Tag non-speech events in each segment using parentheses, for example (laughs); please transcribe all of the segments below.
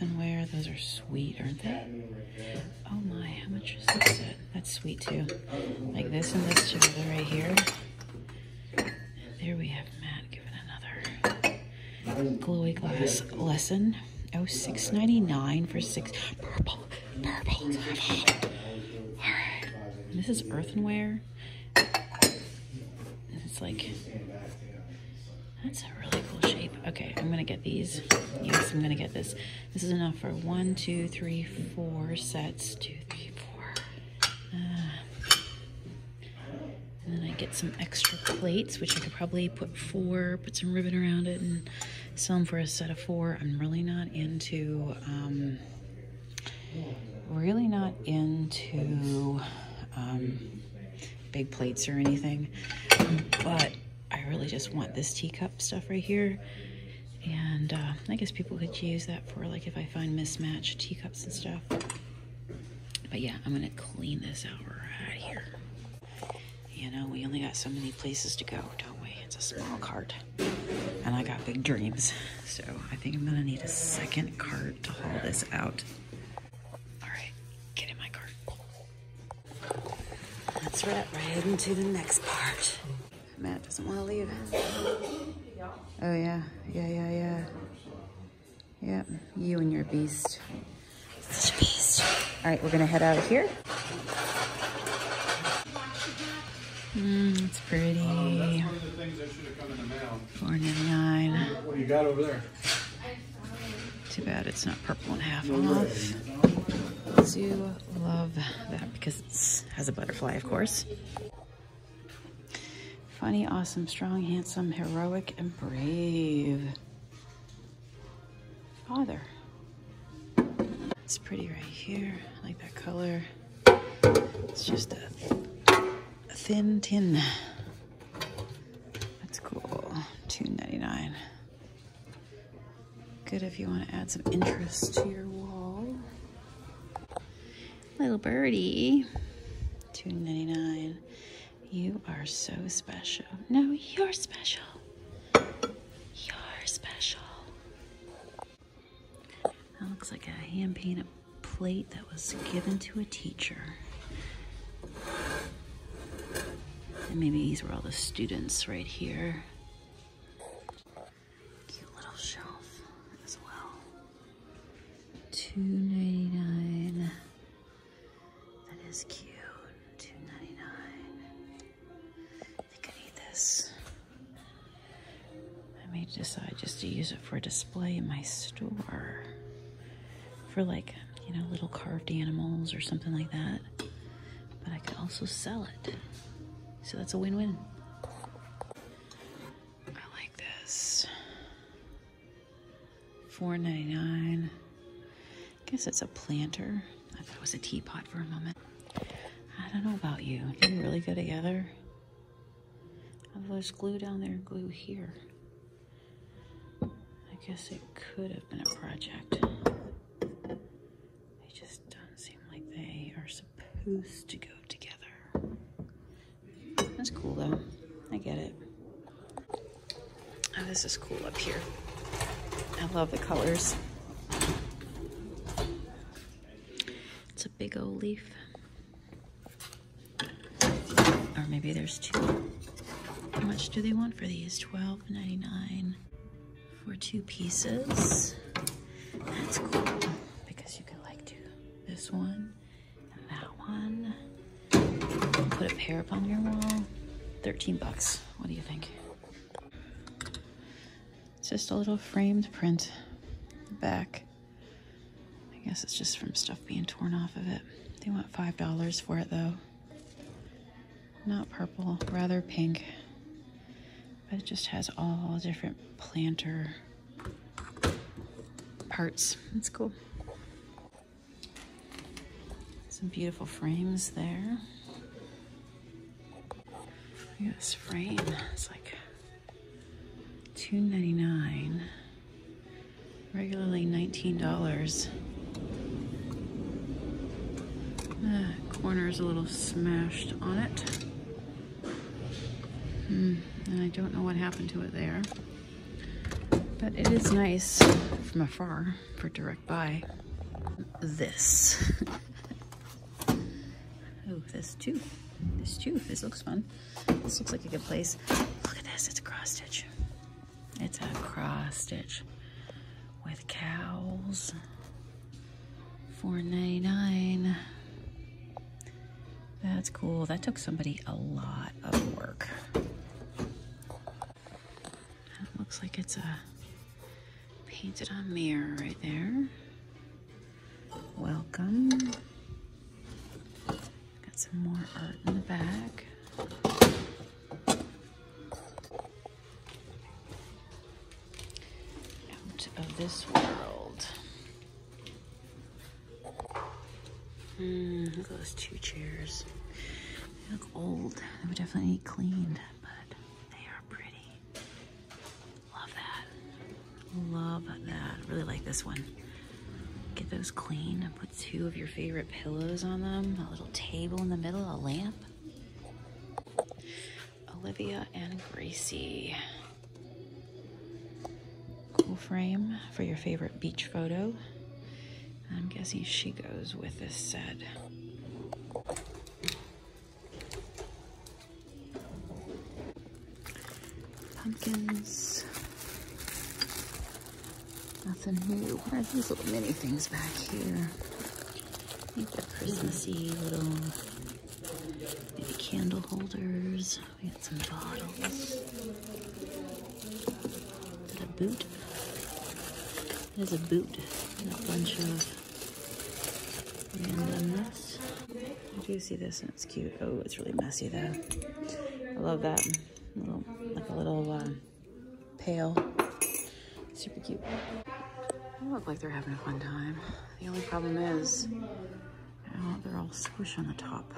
earthenware. Those are sweet, aren't they? Oh my, how much is this? That's sweet too. Like this and this together right here. There we have Matt giving another glowy glass lesson. Oh, six ninety nine for six purple, purple. All right, this is earthenware. It's like that's a really cool shape. Okay, I'm gonna get these. Yes, I'm gonna get this. This is enough for one, two, three, four sets. Two, three, four. Uh, and then I get some extra plates, which I could probably put four, put some ribbon around it, and sell them for a set of four. I'm really not into, um, really not into um, big plates or anything, but I really just want this teacup stuff right here. And uh, I guess people could use that for like if I find mismatched teacups and stuff. But yeah, I'm gonna clean this out right here. You know, we only got so many places to go, don't we? It's a small cart. And I got big dreams. So I think I'm gonna need a second cart to haul this out. All right, get in my cart. Let's wrap right into the next part. Matt doesn't want to leave. Oh yeah, yeah, yeah, yeah. Yep, you and your beast. Such a beast. All right, we're gonna head out of here. Mmm, it's pretty. Oh, that's one of the things that should have come in the mail. Four ninety nine. What do you got over there? Too bad it's not purple and half off. I Do love that because it has a butterfly, of course. Funny, awesome, strong, handsome, heroic, and brave. Father. It's pretty right here. I like that color. It's just a, a thin tin. That's cool. Two ninety nine. Good if you want to add some interest to your wall. Little birdie. Two ninety nine. You are so special. No, you're special. You're special. That looks like a hand painted plate that was given to a teacher. And maybe these were all the students right here. Cute little shelf as well. Two ninety nine. That is cute. Decide just to use it for a display in my store. For like, you know, little carved animals or something like that. But I could also sell it. So that's a win-win. I like this. $4.99. Guess it's a planter. I thought it was a teapot for a moment. I don't know about you. Do you really go together? There's glue down there and glue here. I guess it could have been a project. They just don't seem like they are supposed to go together. That's cool though. I get it. Oh, this is cool up here. I love the colors. It's a big old leaf. Or maybe there's two. How much do they want for these? $12.99 for two pieces. That's cool because you could like do this one and that one. Put a pair up on your wall. 13 bucks. What do you think? It's just a little framed print back. I guess it's just from stuff being torn off of it. They want $5 for it though. Not purple, rather pink. But it just has all different planter parts. Cool. Some beautiful frames there. Look at this frame. It's like $2.99. Regularly $19. The corner's a little smashed on it. Hmm, and I don't know what happened to it there. But it is nice from afar for direct buy. This. (laughs) oh, this too. This too. This looks fun. This looks like a good place. Look at this. It's a cross stitch. It's a cross stitch with cows. $4.99. That's cool. That took somebody a lot of work. It looks like it's a painted on mirror right there. Welcome. Got some more art in the back. Out of this world. Mm, look at those two chairs. They look old. They would definitely need cleaned, but they are pretty. Love that. Love that. Really like this one. Get those clean. And put two of your favorite pillows on them. A little table in the middle, a lamp. Olivia and Gracie. Cool frame for your favorite beach photo. I'm guessing she goes with this set. Pumpkins. Nothing new. What are these little mini things back here? I think they're Christmassy little maybe candle holders. We got some bottles. Is that a boot? Is a boot. And a bunch of randomness. I do see this and it's cute. Oh, it's really messy though. I love that. Little, like a little uh, pail. Super cute. They look like they're having a fun time. The only problem is, oh, they're all squish on the top.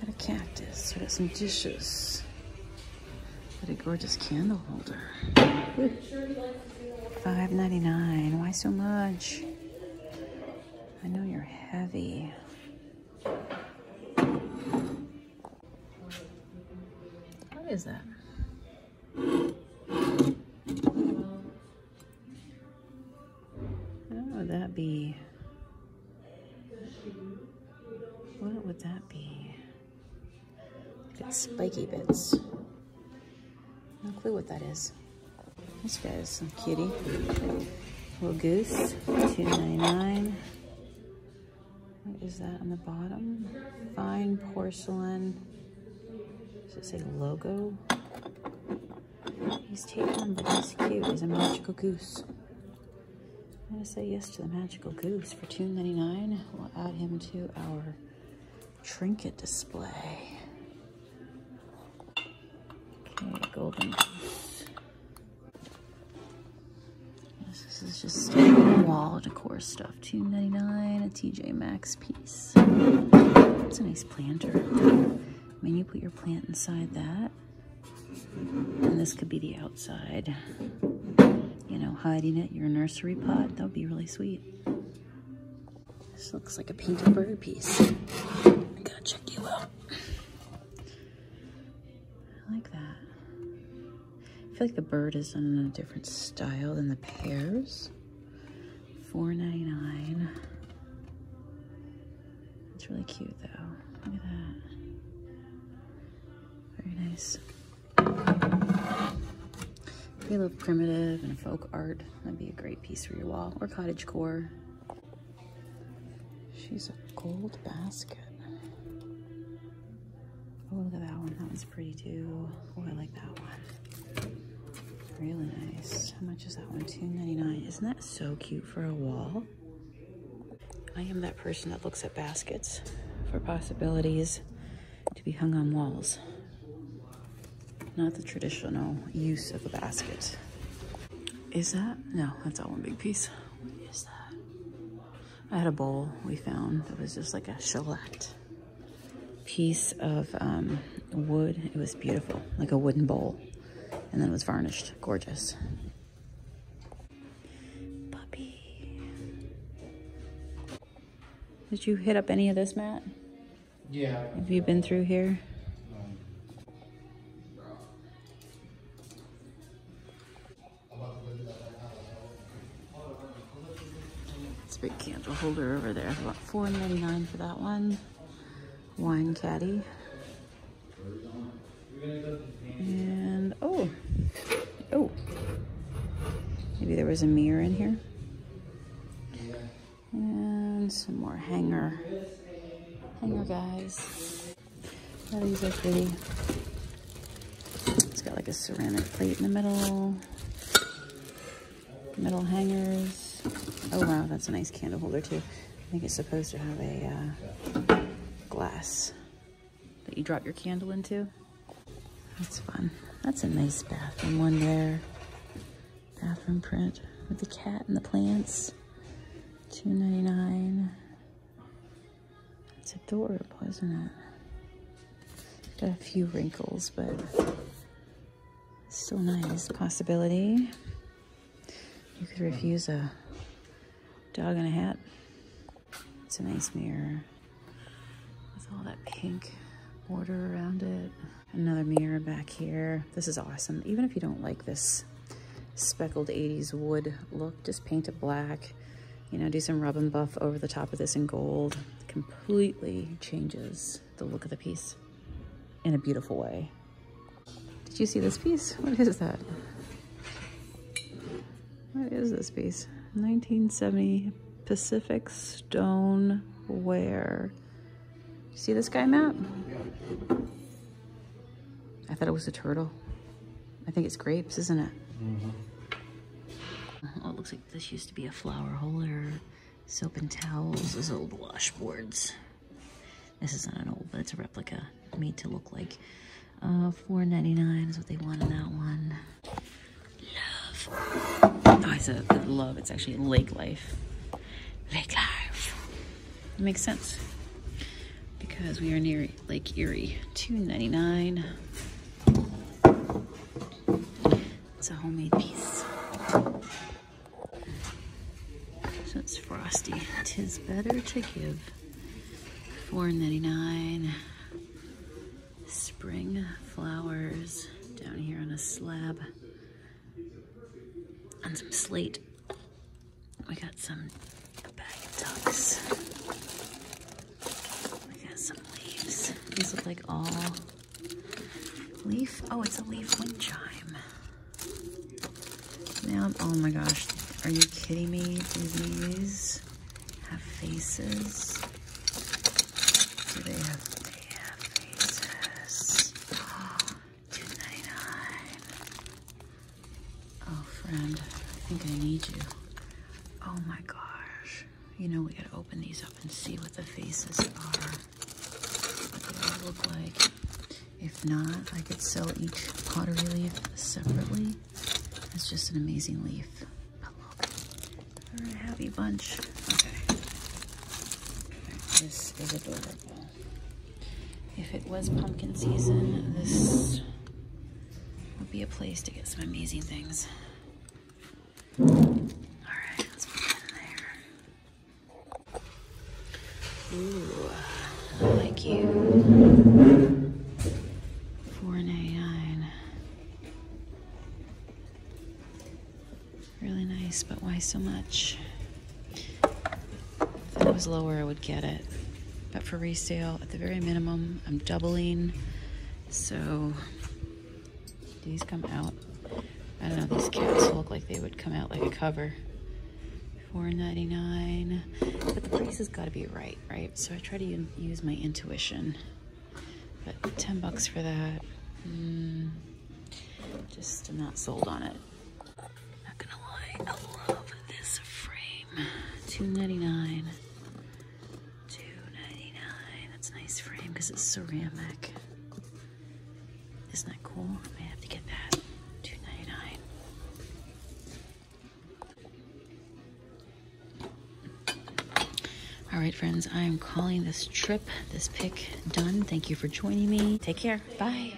Got a cactus. We got some dishes. Got a gorgeous candle holder. Five ninety nine. Why so much? I know you're heavy. What is that? Spiky bits. No clue what that is. This guy is some cutie. Little goose, two ninety nine. What is that on the bottom? Fine porcelain. Does it say logo? He's taken, but he's cute. He's a magical goose. I'm gonna say yes to the magical goose for two ninety nine. We'll add him to our trinket display. Golden. This is just wall decor stuff. Two ninety nine. A TJ Maxx piece. It's a nice planter. I mean, you put your plant inside that. And this could be the outside. You know, hiding it, your nursery pot. That would be really sweet. This looks like a painted bird piece. I gotta check you out. I feel like the bird is in a different style than the pears. $4.99. It's really cute though. Look at that. Very nice. If you love primitive and folk art, that'd be a great piece for your wall or cottage core. She's a gold basket. Oh, look at that one. That one's pretty too. Oh, I like that one. Really nice. How much is that one? $2.99. Isn't that so cute for a wall? I am that person that looks at baskets for possibilities to be hung on walls. Not the traditional use of a basket. Is that? No, that's all one big piece. What is that? I had a bowl we found that was just like a shellacked piece of um, wood. It was beautiful, like a wooden bowl and then it was varnished. Gorgeous. Puppy. Did you hit up any of this, Matt? Yeah. Have you been through here? It's a big candle holder over there. About four ninety nine for that one. Wine caddy. Yeah oh, oh, maybe there was a mirror in here. And some more hanger, hanger guys. Oh, these are pretty. It's got like a ceramic plate in the middle. Middle hangers. Oh wow, that's a nice candle holder too. I think it's supposed to have a uh, glass that you drop your candle into. That's fun. That's a nice bathroom one there. Bathroom print with the cat and the plants. Two ninety nine. It's adorable, isn't it? Got a few wrinkles, but still nice. Possibility. You could refuse a dog in a hat. It's a nice mirror with all that pink border around it. Another mirror back here. This is awesome. Even if you don't like this speckled 80s wood look, just paint it black. You know, do some rub and buff over the top of this in gold. Completely changes the look of the piece in a beautiful way. Did you see this piece? What is that? What is this piece? 1970 Pacific Stoneware. See this guy, Matt? I thought it was a turtle. I think it's grapes, isn't it? Mm -hmm. Oh, it looks like this used to be a flower holder. Soap and towels, those old washboards. This isn't an old, but it's a replica made to look like uh, $4.99 is what they want in that one. Love. Oh, I said love. It's actually Lake Life. Lake Life. It makes sense because we are near Lake Erie. $2.99. It's a homemade piece. So it's frosty. Tis better to give. $4.99. Spring flowers down here on a slab. And some slate. We got some bag of ducks. We got some leaves. These look like all leaf. Oh, it's a leaf wind chime. Now, oh my gosh, are you kidding me? Do these have faces? Do they have, faces? (gasps) Oh, friend, I think I need you. Oh my gosh. You know, we gotta open these up and see what the faces are. What they all look like. If not, I could sell each pottery leaf separately. It's just an amazing leaf. They're a happy bunch. Okay. This is adorable. If it was pumpkin season, this would be a place to get some amazing things. Alright, let's put that in there. Ooh, I like you. but why so much? If it was lower, I would get it. But for resale, at the very minimum, I'm doubling. So these come out. I don't know, these cats look like they would come out like a cover. $4.99. But the price has got to be right, right? So I try to use my intuition. But 10 bucks for that. Mm, just not sold on it. $299. That's a nice frame because it's ceramic. Isn't that cool? I may have to get that. $299. All right, friends, I am calling this trip, this pick done. Thank you for joining me. Take care. Bye.